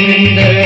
Surrender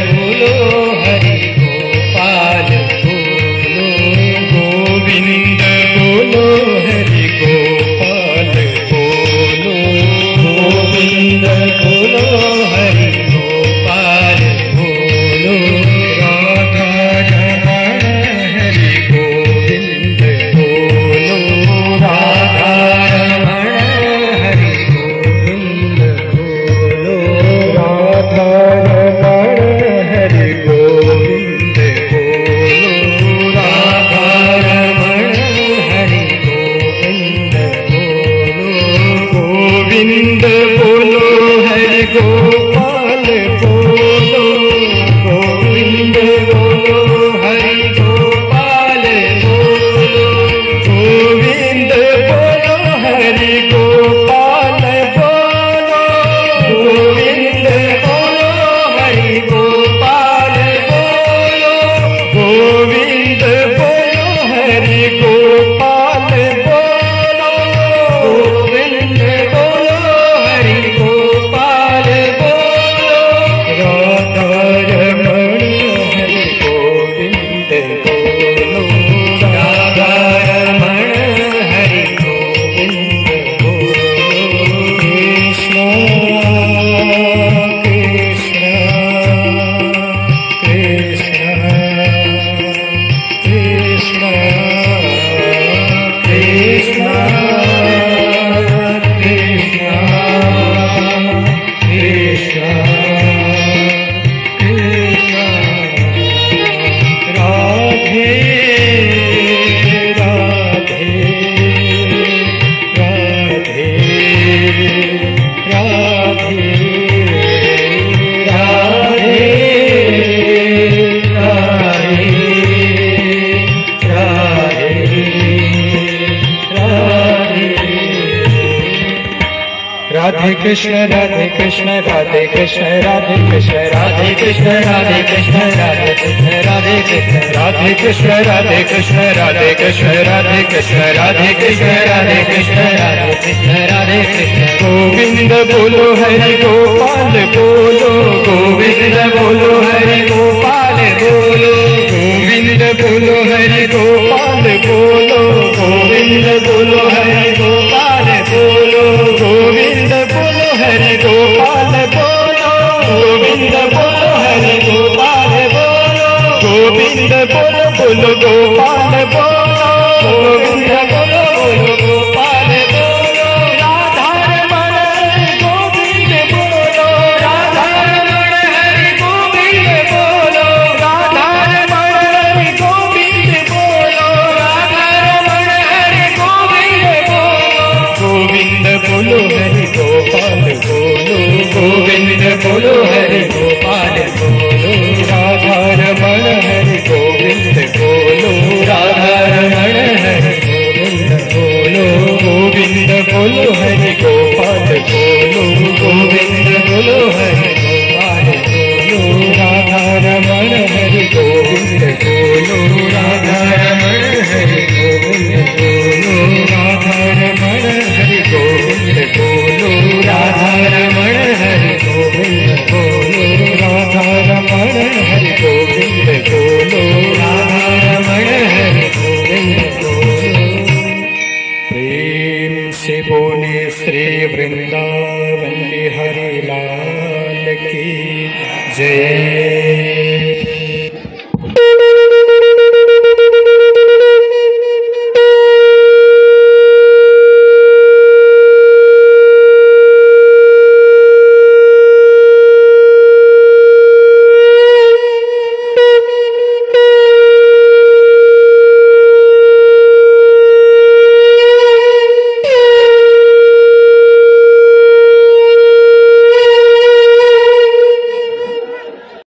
Radhe Krishna Radhe Krishna Radhe Krishna Radhe Krishna Radhe Krishna Radhe Krishna Radhe Krishna Radhe Krishna Radhe Krishna Radhe Krishna Radhe Krishna Radhe Krishna Radhe Krishna Radhe Krishna Radhe Krishna Radhe Krishna Govind बोलो हरि गोपाल बोलो गोविंद बोलो हरि गोपाल बोलो गोविंद बोलो बोलो बोलो गोपाल बोलो boludo. Jesus.